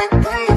i'm going